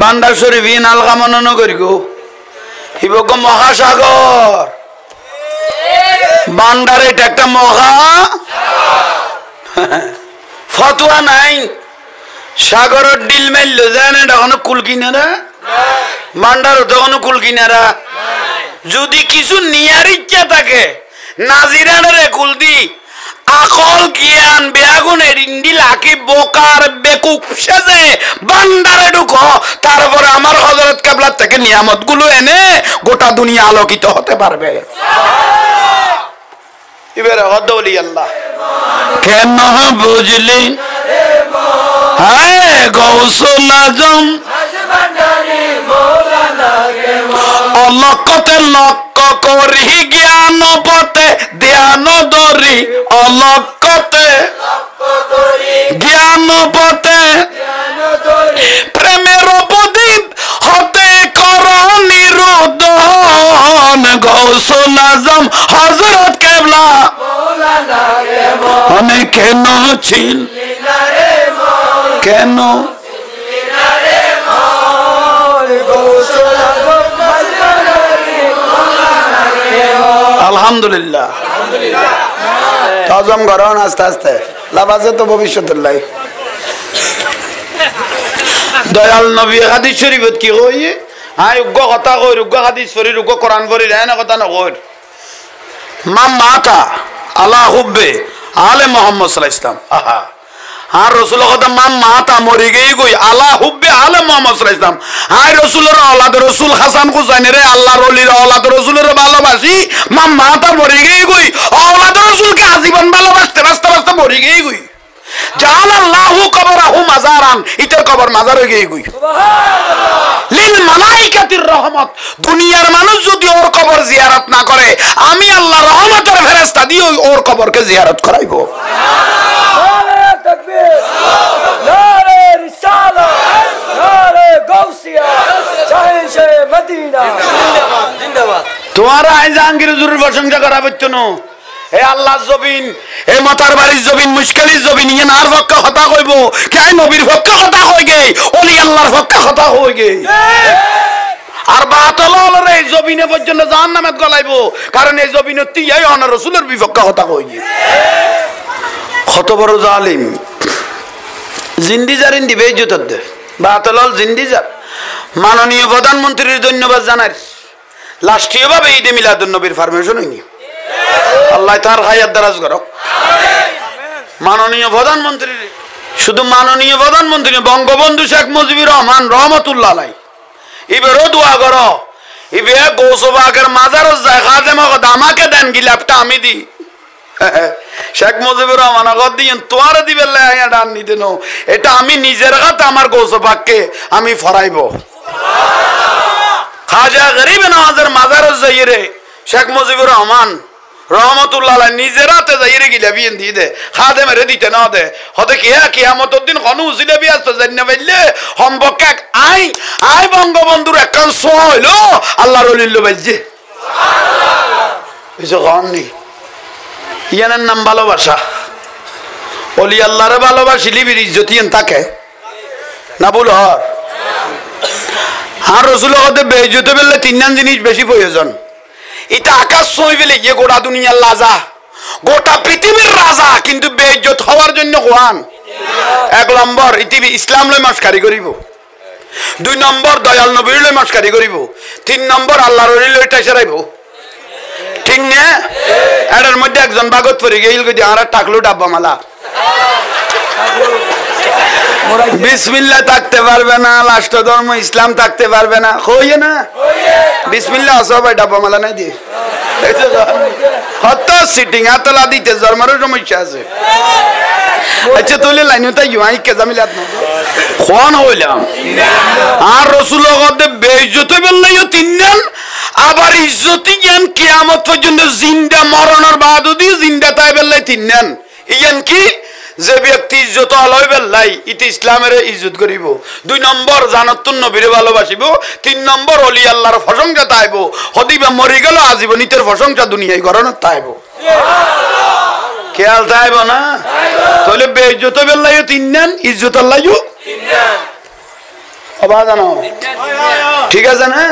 বান্ডার শরীফ in আলগামন নগরী গো। হিবক মহাসাগর। বান্ডার এটা একটা মহা ফতুয়া নাই। সাগরের ডিল মারল জানে এটা কোনো কুল কিনারা? বান্ডার তখন কুল কিনারা? যদি কিছু নিয়ার ইচ্ছা থাকে নাজিরানের কুল দি। আকল জ্ঞান বেয়াগুনের ইন্দি লাকি বোকার বেকুক সেজে বান্দারে ঢুকো। তারপরে আমার হজরত কাবলার থেকে নিয়ামতগুলো এনে গোটা দুনিয়া আলোকিত হতে পারবে। এবারে হদৌলি আল্লাহ। কেন বুঝলি? হ্যাঁ গৌসুল আজম। অলকতে লক্ষ্য করি জ্ঞান পথে, ধ্যান ধরি অলকতে জ্ঞান পথে, প্রেমের প্রদীপ হতে কর নিরুদন গৌসুল আজম হজরত কেবলা। অনেক কেন ছিল কেন? আলহামদুলিল্লাহ। হজম গরম আস্তে আস্তে। লাভ আছে তো ভবিষ্যতের লাই। দয়াল নবী হাদিস শরীফত কি কই হ্যাঁ উগ্র কথা কই উগ্র হাদিস শরীর উগ্র কোরআন ফরি রে না কথা নকই মা মাতা, আল্লাহ হুব্বে, আলে মোহাম্মদ সাল্লাহ ইসলাম আহা। আর রসুল কথা মা মাতা মরি গই গই। আল্লাহ হুব্বে আলে মোহাম্মদ ইসলাম আর রসুলের অলাদ রসুল হাসান হুসাইন রে আল্লাহ রলির অলাদ রসুলের ভালোবাসি। মাতা মরি গই গই। রসুলকে আজীবন ভালোবাসতে মরি গই গই। মাজারান। কবর মাজার হয়ে গই গই। লিল মালাইকাতির রহমত। দুনিয়ার মানুষ যদি ওর কবর জিয়ারত না করে, আমি আল্লাহ রহমতের ফেরেশতা দিয়ে ওর কবরকে জিয়ারত করাইবো। নারে তাকবীর নারে রিসালা নারে গাউসিয়া শাহে মদিনা জিন্দাবাদ তোমার আই জাহাঙ্গীর হুজুরের প্রশংসা করা না এ আল্লাহ জবিন এ মাতার বাড়ির জবিন মুশকিলের জবিন ইয়ে নার পক্ষে হতা কইব? কে নবীর পক্ষে হতা হয়ে গে অলি আল্লাহর পক্ষে হতা হয়ে গে আর বাতল রে এই জবিনে পর্যন্ত জাহান নামে গলাইব। কারণ এই জবিনে তিয়াই অনার রসুলের বিপক্ষে হতা হয়ে গে কত বড় জালিম। জিন্দি জারিন দিবে এই জুতর দে। বাতল জিন্দি জার মাননীয় প্রধানমন্ত্রীর ধন্যবাদ জানাই। রাষ্ট্রীয় ভাবে ঈদে মিলাদুল নবীর ফার্মেশন হয়নি। আল্লাহ তার হায়াত দারাজ করক। মাননীয় প্রধানমন্ত্রী শুধু মাননীয় প্রধানমন্ত্রী বঙ্গবন্ধু শেখ মুজিবুর রহমান রহমতুল্লাহ আলাই এবারও দোয়া কর ইবে গৌসবাগের মাজার যায় খাদে মগদ আমাকে দেন, গিলাপটা আমি দি শেখ মুজিবুর রহমান আগত দিয়েন, তোয়ার দিবে ডান নিতে নো এটা আমি নিজের হাতে আমার গৌসবাগকে আমি ফরাইব। খাজা গরিব নওয়াজের মাজার যাইরে শেখ মুজিবুর রহমান রহমতুল্লাহ নিজের হাতে যাইরে গিলা দিয়ে দে খাদে মেরে দিতে না দে। হতে হ্যাঁ সম্পর্কে আই আই বঙ্গবন্ধুর একখান সোয়া হইল। আল্লাহ রলিল্ল বাইজে ইয়ানের নাম ভালোবাসা। অলি আল্লাহরে ভালোবাসিলি বির ইজ্জতিয়েন তাকে না বল হর আর রসুল হতে বেজতে বেললে তিনজন জিনিস বেশি প্রয়োজন। এটা আকাশ ছুঁই ফেলে গিয়ে গোটা দুনিয়ার লাজা গোটা পৃথিবীর রাজা, কিন্তু বেজত হওয়ার জন্য কোয়ান এক নম্বর, ইতিবি ইসলাম লই মাসকারি করিব। দুই নম্বর, দয়াল নবীর লই মাসকারি করিব। তিন নম্বর, আল্লাহর লই টাইসারাইব ঠিক না? এটার মধ্যে একজন বাগত পরে গেল আর, টাকলো ডাব্বা মালা বিসমিল্লা থাকতে পারবে না লাস্ট ধর্ম ইসলাম থাকতে পারবে না। হইয়ে না? বিসমিল্লা অসবাই ডাব্বা মালা নাই দিয়ে। কত সিটিং আতলা দিতে জন্মেরও সমস্যা আছে। আচ্ছা লাইন তাই ইউআই কে জামিলাত না কোন হইলাম? আর রসুল গদে বেইজ্জত বেল্লাইও তিনজন আবার ইজ্জতি জ্ঞান কিয়ামত পর্যন্ত জিন্দা মরণের বাদ দিয়ে জিন্দা তাই বেল্লাই তিনজন ইয়ান কি? যে ব্যক্তি ইজ্জত আলয় বেল্লাই ইতি ইসলামের ইজ্জত করিব। দুই নম্বর, জানতুন নবীরে ভালোবাসিব। তিন নম্বর, অলি আল্লাহর প্রশংসা তাইব। হদিবা মরি গেল আজীবনীতের প্রশংসা দুনিয়ায় গরণত তাইব। খেয়াল তাইব না? তাহলে বেইজ্জত বেল্লাইও তিন নেন ইজ্জত আল্লাহও অবা জানো ঠিক আছে না?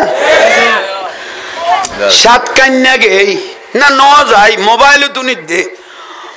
সাত কান্যা গেই। না, ন যাই, মোবাইল তুমি দে।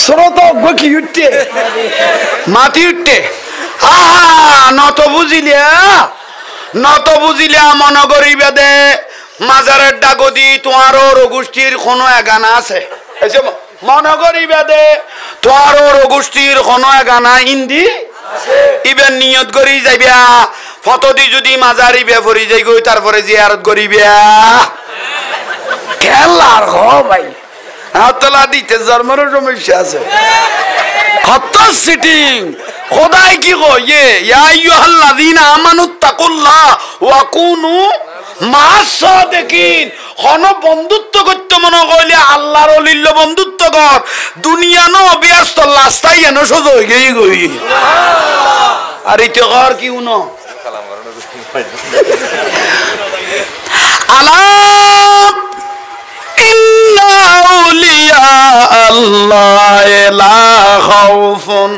স্রোত দে। মাজারের ডাগদি তোমারও রঘুষ্ঠীর কোনো এগানা আছে। মনে করিবে দে রঘুষ্ঠীর কোনো এগানা হিন্দি ইবেন নিয়ত করি যাইবিয়া ফটো দি যদি মাজারি বে ফরি যাই তারপরে জিয়ারত করিবিয়া খেলার ভাই। হাতলা দিতে জন্মেরও সমস্যা আছে। কত সিটিং খোদাই কি কয়? ইয়ে তাকুল্লাহ ওয়া কুনু হন বন্ধুত্ব করতে মনে কইলে আল্লাহর অলিল্য বন্ধুত্ব কর। দুনিয়া ন ব্যস্ত লাস্তাই এনে সোজ হয়ে গেই গই। আর ইতে কর কি উনো? আলাপ আল্লাহ আউলিয়া আল্লাহ লা খাউফুন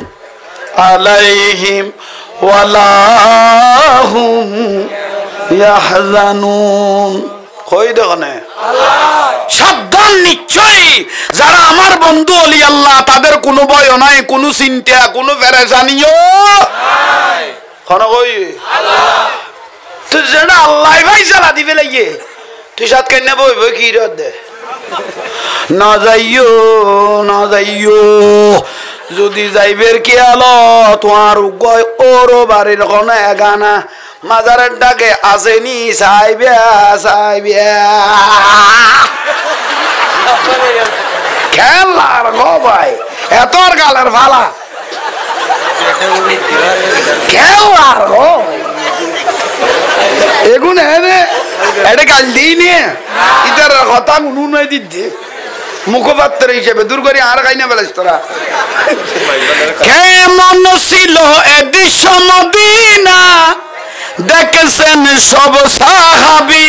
আলাইহিম ওয়ালা হুম ইয়াহজানুন। কই দেখনে? সাবধান নিশ্চয় যারা আমার বন্ধু অলি আল্লাহ তাদের কোনো ভয় নাই, কোনো চিন্তা, কোনো ফেরেশানিও নাই কোন কই আল্লাহ তুই যেটা আল্লাহ ভাই চালা দিবে লাগিয়ে, তুই সাত কেন বই বই কি রদ দে? না যাইও না যাইও। যদি যাইবের কি আলো তোমার গয় ওর বাড়ির কোনো এগানা মাজারের ডাকে আসেনি, সাইবিয়া সাইবিয়া। খেলার গো ভাই এত গালের ফালা। খেলার গো। এগুন হেবে এটা দিই নিয়ে ইতার কথা উনু নয় দিচ্ছে মুখপাত্র হিসেবে দূর করে, আর গাই না বেলাস তোরা। কেমন ছিল এদিস মদিনা দেখেছেন সব সাহাবি।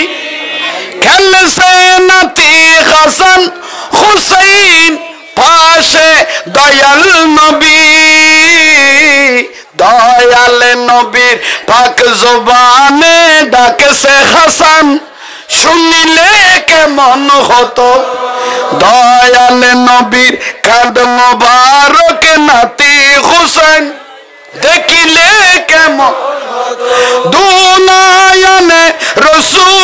খেলছে নাতি হাসান হুসাইন, পাশে দয়াল নবী। দয়াল নবীর পাক জবানে ডাকেছে হাসান। শুনিলে কেমন হতো? দয়াল নবীর কাঁদ মোবারক নাতি হুসেন। দেখিলে কেমন দুনায়নে রসুল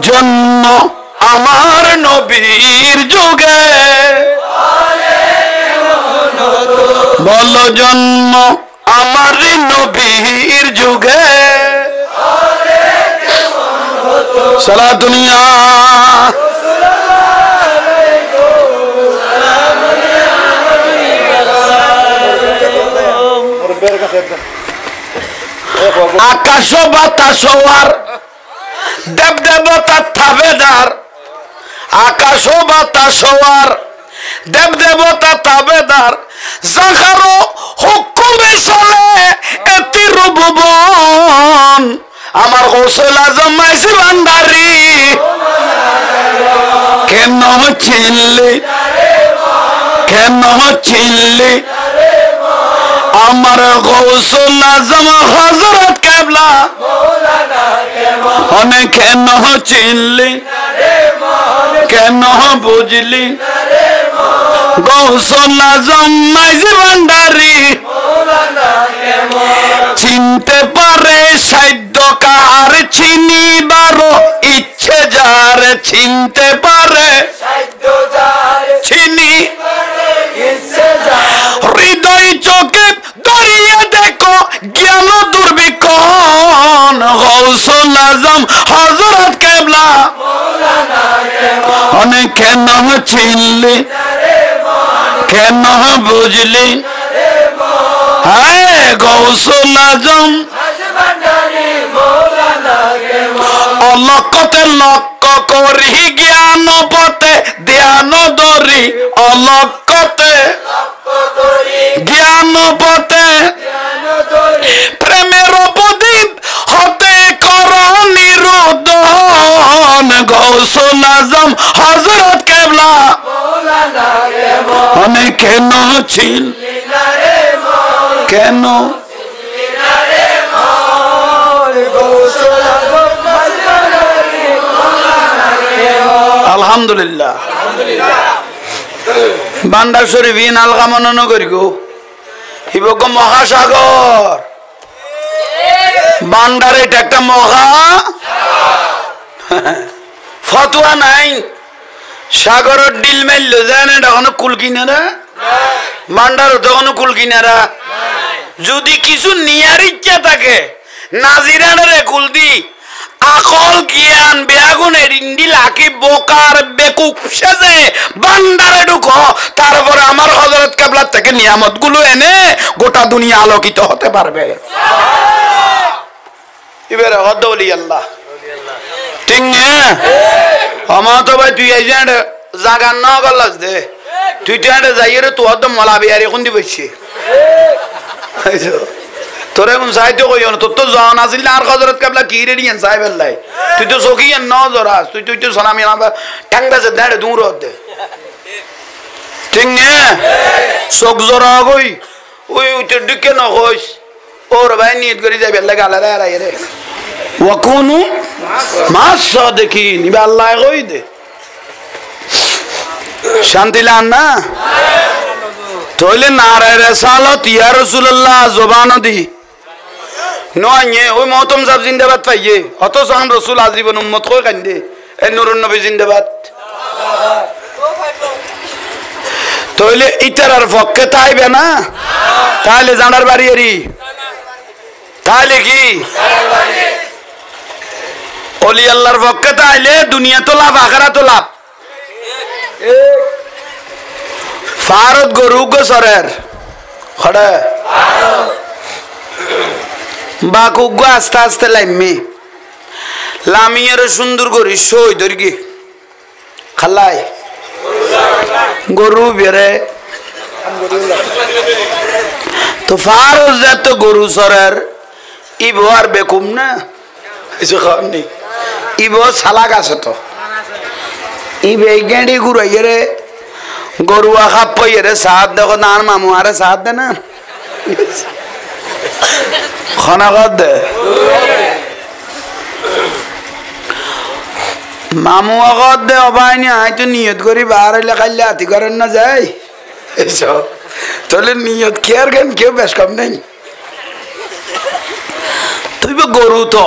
জন্ম আমার নবীর যুগে। বল জন্ম আমার নবীর যুগে। সারা দুনিয়া। আকাশ বাতাস হওয়ার দেব দেবতার থাবেদার। আকাশ বাতাস হওয়ার দেব দেবতা তাবেদার, যাহারও হুকুমে চলে এতি রূপবন। আমার কৌশল আজম মাইসি কেন চিনলি কেন চিনলি আমার গৌসল আজম হজরত কেবলা। অনেক কেন চিনলি কেন বুঝলি? গৌসল আজম মাইজি ভান্ডারি চিনতে পারে সাধ্য কার চিনিবারও ইচ্ছে যার। চিনতে পারে চিনি হৃদয় চোখে দাঁড়িয়ে দেখো জ্ঞান দুর্বিক্ষণ গৌসল আজম হজরত কেবলা অনেক কেন চিনলি? কেন বুঝলি? হায়, গৌসুল আজম। অলকতে লক্ষ করি, জ্ঞান পথে, ধ্যান ধরি। অলকতে জ্ঞান পথে প্রেমের প্রদীপ হতে কর নিরুদন গৌসুল আজম হজরত কেবলা। অনেক কেন ছিল? কেন? আলহামদুলিল্লাহ। বান্ডার শরীফ ইন আলগামন নগরী গো। হিবক মহাসাগর। বান্ডার এটা একটা মহা ফতুয়া নাই। সাগরের ডিল মারল জান এটা কোনো কুল কিনারা? বান্ডার তখন কুল কিনারা। যদি কিছু নিয়ার ইচ্ছা থাকে নাজিরারে কুল দি। আকল জ্ঞান বেয়াগুনের ইন্ডি লাকি বোকার বেকুক সেজে বান্দারে ঢুক। তারপরে আমার হজরত কাবলার থেকে নিয়ামতগুলো এনে গোটা দুনিয়া আলোকিত হতে পারবে। এবারে হদৌলি আল্লাহ। ঠিক না আমার তো ভাই, তুই এই যে জাগান না গল্লাস দে তুই তো একটা যাই রে তোর তো মলা বিয়ার এখন দি বসছে তোর এখন সাহিত্য কই না, তোর তো জন আসিল না, আর হজরত কাবলা কি রে নিয়েন সাহেব আল্লাহ? তুই তো সখি ন জরাস তুই তুই তো সালামি না ঠ্যাং বেসে দেড়ে দূর দে ঠিক না চোখ জরা কই? ওই তো ডিকে ন কইস। ওর ভাই নিয়ত করে যাবে গালা রে আড়াই রে। ওয়াকুনু মা সাদিকিন ইবা আল্লাহ দে শান্তি লান না? তইলে নারায় রেসালত, ইয়া রাসূলুল্লাহ, জবান দি। নয় ওই মহতম সাহেব জিন্দাবাদ পাইয়ে। অত সান রসুল আজীবন উম্মত কই কান্দে? এ নুরুন নবী জিন্দাবাদ। তইলে ইতারার পক্ষে তাইবে না? তাহলে জানার বাড়ি এরি। তাহলে কি? অলি আল্লাহর পক্ষে তাইলে দুনিয়া তো লাভ, আখারা তো লাভ। ফারত গরু গোসরের খড়ে। বাকুক আস্তে আস্তে লাইমি লামিয়ের সুন্দর করি সই দর্গি খালাই গরু বেড়ে। তো ফারত তো গরু সরের। ইব আর বেকুম না। কিছু খাওয়ার নেই। ইব সালাক আছে তো। ইব গেঁড়ি ঘুরাইয়ে রে গরুয়া খাপ পাইয়ে রে সাত দেখো না, আর মামু, আরে সাত দে না। খনাগত দে। মামু আগত দে অবাইনি আইতো নিয়ত করি বার হইলে খাইলে হাতি করেন না যাই। এসব তাহলে নিয়ত কি আর কেন, কেউ বেশ কম নেই। তুই গরু তো।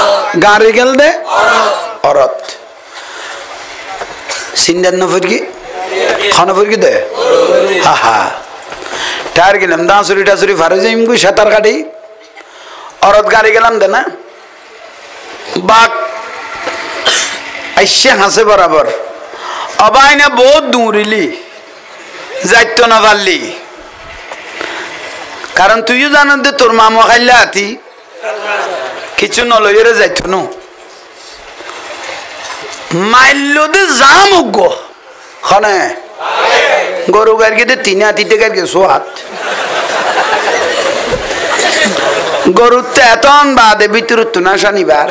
গাড়ি গেল দে অরত। সিন্দার নফরকি? খানফরকি দে হা হা। টায়ার গেলাম দাঁচুরি টাচুরি ফারে যাইম গই সাঁতার কাটি অরত গাড়ি গেলাম দে না। বাঘ। আইসে হাসে বরাবর। অবাই না বহুত দৌড়িলি যাইত না পারলি। কারণ তুইও জানো যে তোর মামা খাইলে হাতি। কিছু নলইরে যাইত নো। মাইল দে যাম গো খনে গরু গাড়ি দে তিন হাতিতে গাড়ি সোহাত। গরুর তো এতন বাদে ভিতর তো না শানি বার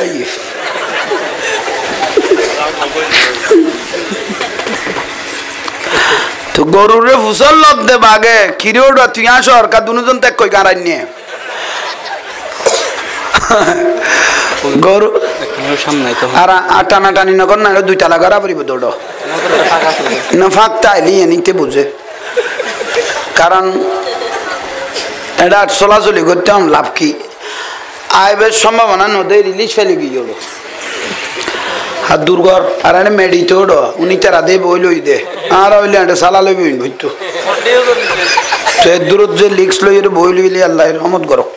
তো গরুরে ফুসল লব দে বাগে। কিরে ওটা তুই আস কা দুজন ত্যাগ কই গাড়াই নিয়ে? গরু। আর টানা টানি নকর না দুই তালা গাড়া পড়িব দৌড়। না আইলি এনিতে বুঝে। কারণ এটা চলাচলি করতাম লাভ কি? আইবের সম্ভাবনা নদী রিলিজ ফেলে গিয়ে আর দুর্গর আর এনে মেডি তো উনি তারা দে বই লই দে। আর হইলে এটা সালা লই বই বইতো তো। এর দূরত যে লিক্স লই বই লইলে আল্লাহ রহমত করক।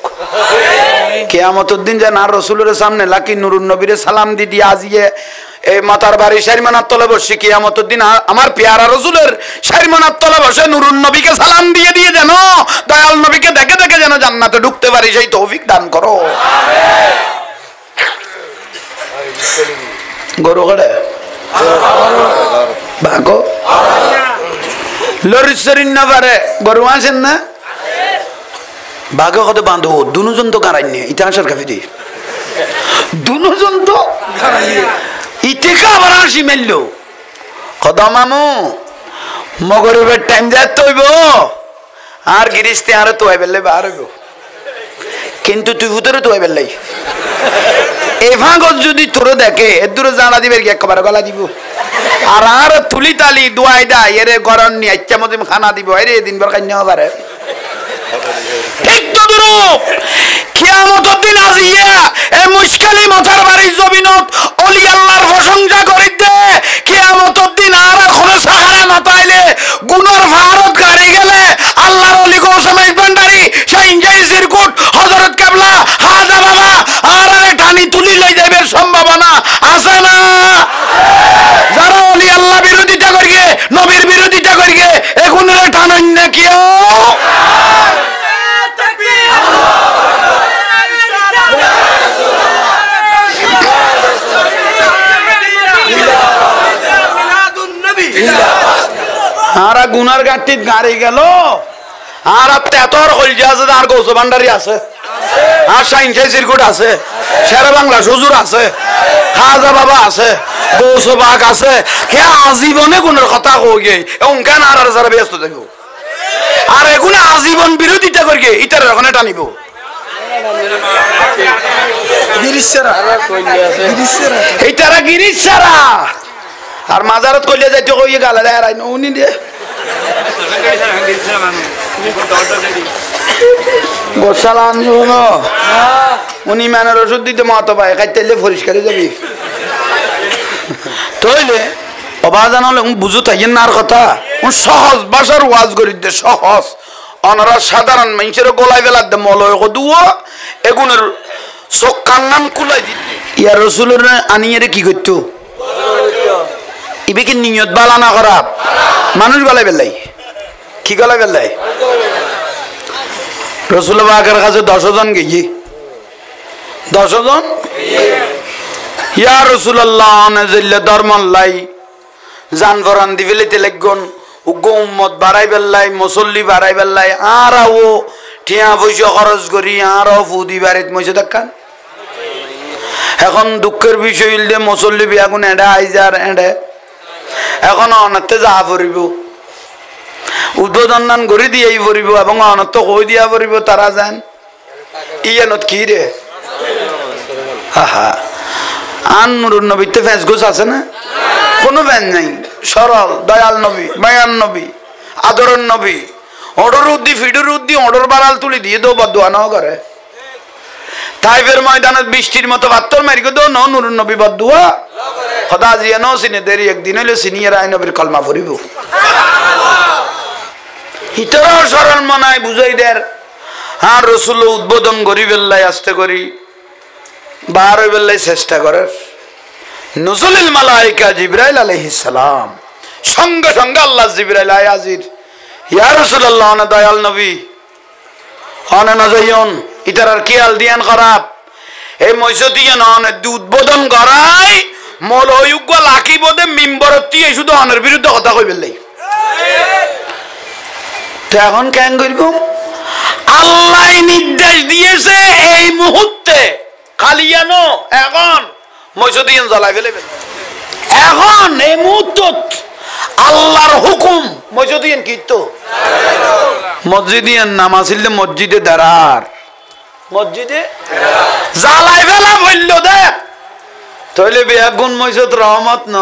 কেয়ামতের দিন যেন আর রসুলের সামনে লাকি নুরুন নবীরে সালাম দি দিয়ে আজিয়ে এই মাতার বাড়ি শারিমানার তলে বসে কেয়ামতের দিন আমার পেয়ারা রসুলের শারিমানার তলে বসে নুরুন নবীকে সালাম দিয়ে দিয়ে যেন দয়াল নবীকে দেখে দেখে যেন জান্নাতে ঢুকতে পারি, সেই তৌফিক দান করো। গরু বাঘো? লরি না পারে। গরু আছেন না? বাঘে কত বাঁধো দুজন তো কারাই নিয়ে ইতিহাসের কাফি দি। দুজন তো ইতিকা আবার আসি মেলল। কত মামু মগরবের টাইম যায় তৈব। আর গিরিস্তে আর তো বেললে বার হইব কিন্তু তুই ভূতরে তো বেললাই এভাগত যদি তোর দেখে এর দূরে জানা দিবে একবার গলা দিব। আর আর তুলি তালি দুয়াই দা, এরে গরম নি ইচ্ছা মতো খানা দিব। এরে দিন ভর কান্য পারে। ঠিক তো দুরু কিয়ামতের দিন আজিয়া এই মুশকিলি মাথার বাড়ি জমিনত অলি আল্লাহর প্রশংসা করি দে কিয়ামতের দিন আর কোনো সাহারা না পাইলে গুণর ভারত গাড়ি গেলে আল্লাহর অলি গৌসমাই ভান্ডারি শাইন জাই সিরকুট, হযরত কাবলা হাজা বাবা আর আরে টানি তুলি লই যাইবার সম্ভাবনা আছে না যারা অলি আল্লাহ বিরোধিতা করিয়ে নবীর বিরোধিতা করিয়ে এখন টানন না কিও আর গুনার গাঠিত গাড়ি গেল। আর তেতর হলজা আছে আর গৌস ভান্ডারি আছে। আর সাইন্সাই সিরকুট আছে শেরে বাংলা সুজুর আছে খাজা বাবা আছে গৌস বাঘ আছে। হে আজীবনে গুণের কথা কই অঙ্কান আর আর যারা ব্যস্ত থাকব আর এগুলো আজীবন বিরোধিতা করি ইটার ওখানে টানিব। এইটারা গিরিশ সারা আর মাজারত কইলে যাইতে কইয়ে গালা দেয় আর উনি দিয়ে উনি মানের ওষুধ দিতে মত পায়, খাইতে পরিষ্কার হয়ে যাবি। তইলে অবাজান হলে বুঝো তাইয়েন না আর কথা সহজ ভাষার ওয়াজ করি সহজ। অনারা সাধারণ মানুষের গোলাই বেলার দে, মলয় কদুও, এগুনের চোখ কান্নান কুলাই ইয়ার রসুলের আনিয়ে কি করতো? ইবে কি নিয়ত বালা না খারাপ মানুষ গলাই বেলাই কি গলাই বেলাই রসুল বাগের কাছে দশজন গেছি দশজন? ইয়া রসুল্লাহ ধর্মল্লাই জান ফরান দি ফেলিতে লাগন উগ্র উম্মত বাড়াই বেল্লাই, মুসল্লি বাড়াই বেল্লাই। আর ও ঠিয়া পয়সা খরচ করি, আর ও ফুদি বাড়িত মইছে দেখান। এখন দুঃখের বিষয় হইলে মুসল্লি বিয়াগুন এডে, আইজার এডে। এখন অনাতে যা পড়িব। উদ্বোধন দান করে দিয়েই পড়িব এবং অনত কই দিয়া পড়িব, তারা যান ইয়ানত কি রে? হাহা আন নুরুর নবীতে ফেঁস গোছ আছে না? কোনো ফ্যান নাই। সরল, দয়াল নবী, মায়ান নবী আদরের নবী। অর্ডর উদ্দি, ফিডুর উদ্দি, অর্ডর বাড়াল তুলি দিয়ে দো বদুয়া ন করে। তাইফের ময়দানত বৃষ্টির মতো বাত্তর মারিকে দো ন নুরুর নবী বদুয়া খদা জিয়া ন সিনে দেরি, একদিন হইলে সিনিয়র আই নবীর কলমা ফুরিব হিতর সরল মনায় বুঝাই দের। হ্যাঁ রসুল উদ্বোধন করি বেল্লাই আসতে করি, বার বেল্লাই চেষ্টা করে নজরুল মালাইকা জিব্রাইল আলাইহিস সালাম, সঙ্গে সঙ্গে আল্লাহ জিব্রাইল আয় আজির ইয়া রাসূলুল্লাহ, অনে দয়াল নবী, অনে নজয়ন ইতার আর কিয়াল দিয়ান খারাপ। এই মৈসো দিয়ে নন উদ্বোধন করাই মলয়ুগ লাকি বোধে মিম্বরত্তি এই শুধু অনের বিরুদ্ধে কথা কই বেললাই তো এখন কেন করব আল্লাহ নির্দেশ দিয়েছে এই মুহূর্তে। খালিয়ানো এখন মসজিদিয়ান জ্বালাই ফেলে এখন এই মুহূর্ত আল্লাহর হুকুম মসজিদিয়ান কি তো? মসজিদিয়ান নাম আসিলে মসজিদে দাঁড়ার। মসজিদে? জ্বালাই ফেলা বলল দে তইলে বেগুন মসজিদ রহমত ন?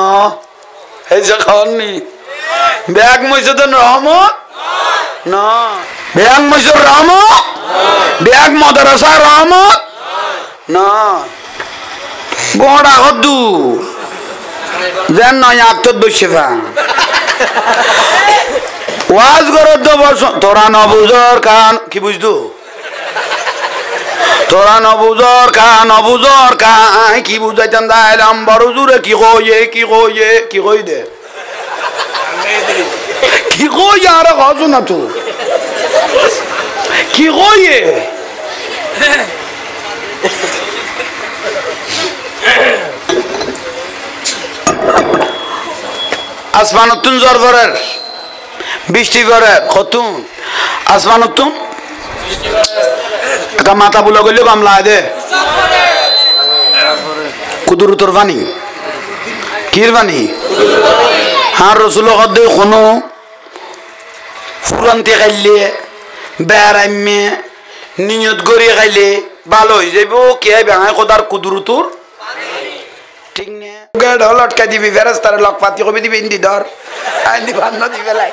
এই যে খাওয়াননি। ব্যাগ মসজিদ রহমত? না। ব্যাগ মসজিদ রহমত? ব্যাগ মাদ্রাসা রহমত? না। বড়া হদ্দু যেন নয় আত্মত বসে ফা। ওয়াজ বস, তোরা নবুজর কান, কি বুঝদু? তোরা নবুজর কা নবুজর কা। কি বুঝাইতাম দাইলাম বড় জুরে কি কইয়ে কি কইয়ে, কি কই দে কি কইয়ে আর হজু না তো? কি কইয়ে? আসমানতুন জ্বর ভরের বৃষ্টি ভরে কতুন আসমানতুন একটা মাথা বুলা করলে কামলা দে। কুদুর তোর বাণী? কির বাণী? হার রসুল দে কোনো। ফুরান্তি খাইলে বেড়াইমে নিয়ত গড়ি খাইলে ভালো হয়ে যাইব কে বেঙায় কদার কুদুর তোর ঠিক নে? গেড হল অটকাই দিবি ফেরাস তার লক পাতি কবি দিবি ইন্দি ধর আইনি ভান্ন দিবে লাই